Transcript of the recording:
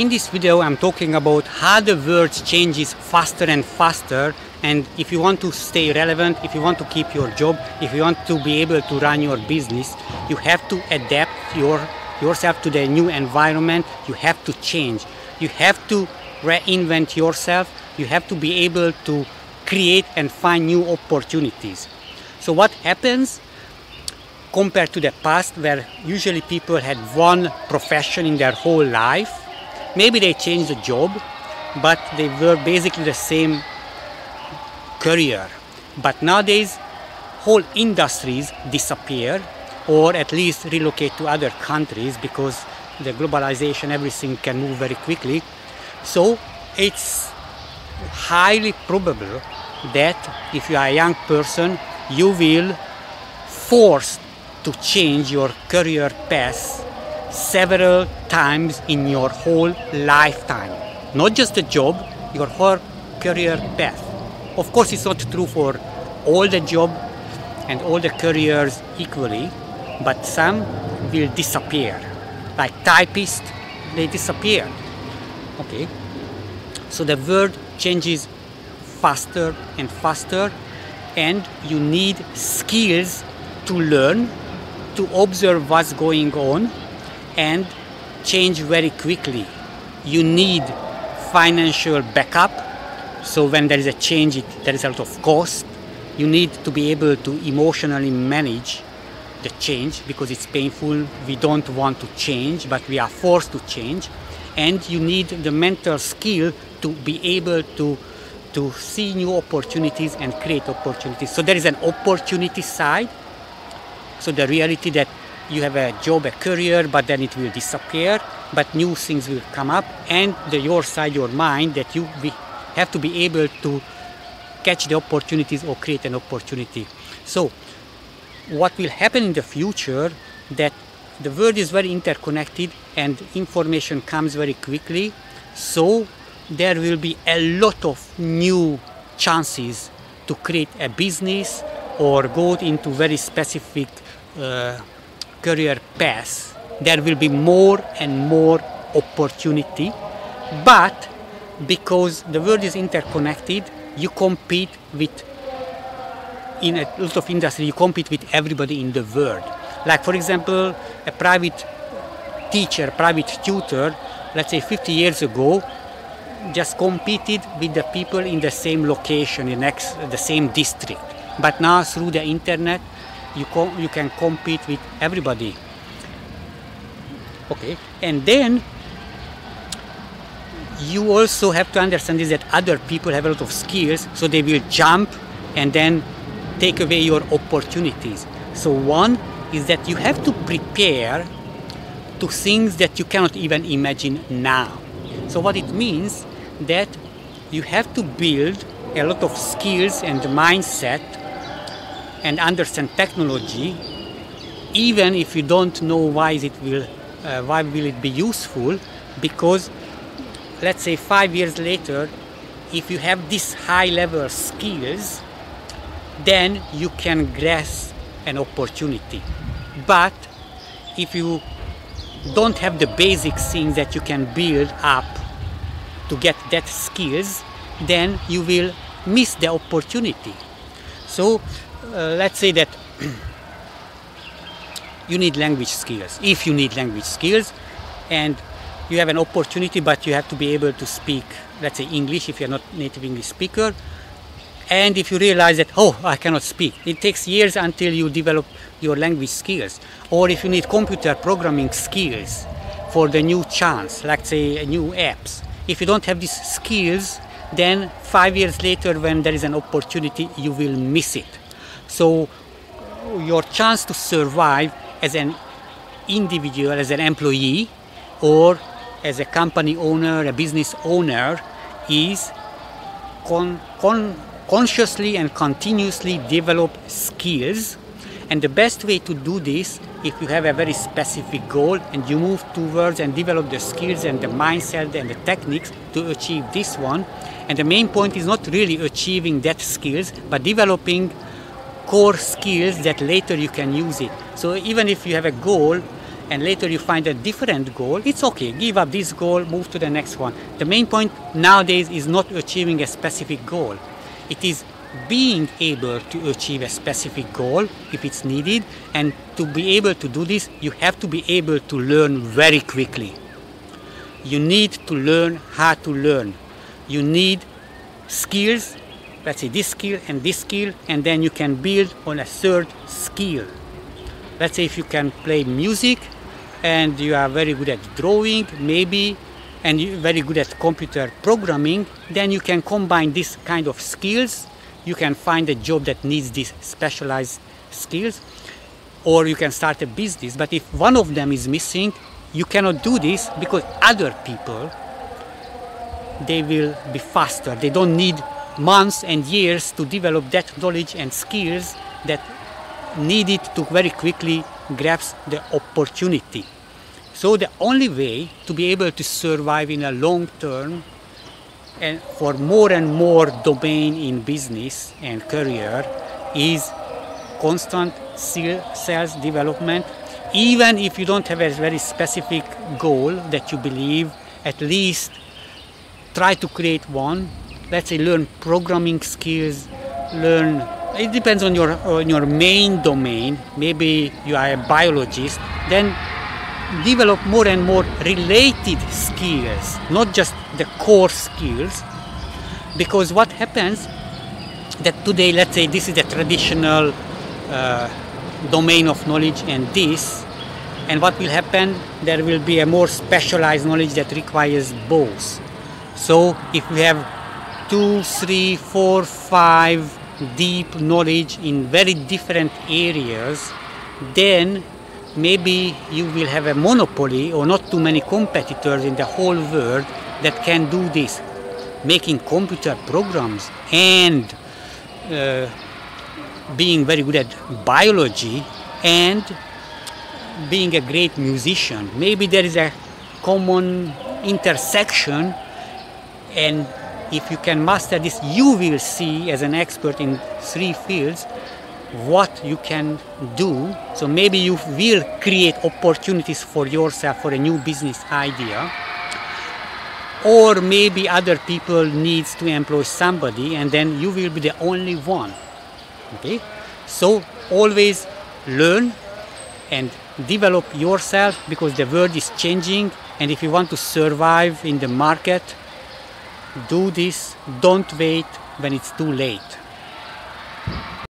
In this video I'm talking about how the world changes faster and faster and if you want to stay relevant, if you want to keep your job, if you want to be able to run your business, you have to adapt your yourself to the new environment, you have to change. You have to reinvent yourself, you have to be able to create and find new opportunities. So what happens compared to the past where usually people had one profession in their whole life, maybe they changed the job, but they were basically the same career. But nowadays, whole industries disappear or at least relocate to other countries because the globalization, everything can move very quickly. So it's highly probable that if you are a young person, you will force to change your career path several times in your whole lifetime. Not just a job, your whole career path. Of course, it's not true for all the job and all the careers equally, but some will disappear. Like typist, they disappear. Okay? So the world changes faster and faster, and you need skills to learn, to observe what's going on, and change very quickly. You need financial backup. So when there is a change, it, there is a lot of cost. You need to be able to emotionally manage the change because it's painful. We don't want to change, but we are forced to change. And you need the mental skill to be able to to see new opportunities and create opportunities. So there is an opportunity side. So the reality that you have a job, a career, but then it will disappear, but new things will come up, and the your side, your mind, that you be, have to be able to catch the opportunities or create an opportunity. So what will happen in the future that the world is very interconnected and information comes very quickly so there will be a lot of new chances to create a business or go into very specific uh, career path there will be more and more opportunity. But because the world is interconnected you compete with in a lot of industry you compete with everybody in the world. Like for example a private teacher private tutor let's say 50 years ago just competed with the people in the same location in the same district. But now through the internet you you can compete with everybody okay and then you also have to understand is that other people have a lot of skills so they will jump and then take away your opportunities. So one is that you have to prepare to things that you cannot even imagine now. So what it means that you have to build a lot of skills and mindset and understand technology even if you don't know why it will uh, why will it be useful because let's say 5 years later if you have these high level skills then you can grasp an opportunity. But if you don't have the basic things that you can build up to get that skills, then you will miss the opportunity. So Uh, let's say that you need language skills. If you need language skills and you have an opportunity but you have to be able to speak, let's say English if you're not a native English speaker, and if you realize that, oh, I cannot speak, it takes years until you develop your language skills. Or if you need computer programming skills for the new chance, like say new apps. If you don't have these skills, then five years later when there is an opportunity, you will miss it. So your chance to survive as an individual, as an employee, or as a company owner, a business owner, is con, con consciously and continuously develop skills. And the best way to do this, if you have a very specific goal and you move towards and develop the skills and the mindset and the techniques to achieve this one. And the main point is not really achieving that skills, but developing core skills that later you can use it. So even if you have a goal and later you find a different goal, it's okay. Give up this goal, move to the next one. The main point nowadays is not achieving a specific goal. It is being able to achieve a specific goal if it's needed and to be able to do this you have to be able to learn very quickly you need to learn how to learn you need skills let's say this skill and this skill and then you can build on a third skill. Let's say if you can play music and you are very good at drawing maybe and you're very good at computer programming then you can combine this kind of skills. You can find a job that needs these specialized skills or you can start a business. But if one of them is missing you cannot do this because other people they will be faster. They don't need months and years to develop that knowledge and skills that needed to very quickly grasp the opportunity. So the only way to be able to survive in a long term and for more and more domain in business and career is constant sales development. Even if you don't have a very specific goal that you believe at least try to create one let's say learn programming skills learn it depends on your on your main domain maybe you are a biologist then develop more and more related skills, not just the core skills. Because what happens that today, let's say this is the traditional uh, domain of knowledge and this, and what will happen, there will be a more specialized knowledge that requires both. So if we have two, three, four, five deep knowledge in very different areas, then maybe you will have a monopoly or not too many competitors in the whole world that can do this making computer programs and uh, being very good at biology and being a great musician. Maybe there is a common intersection and if you can master this you will see as an expert in three fields what you can do. So maybe you will create opportunities for yourself for a new business idea. Or maybe other people needs to employ somebody and then you will be the only one. Okay? So always learn and develop yourself because the world is changing and if you want to survive in the market, do this, don't wait when it's too late.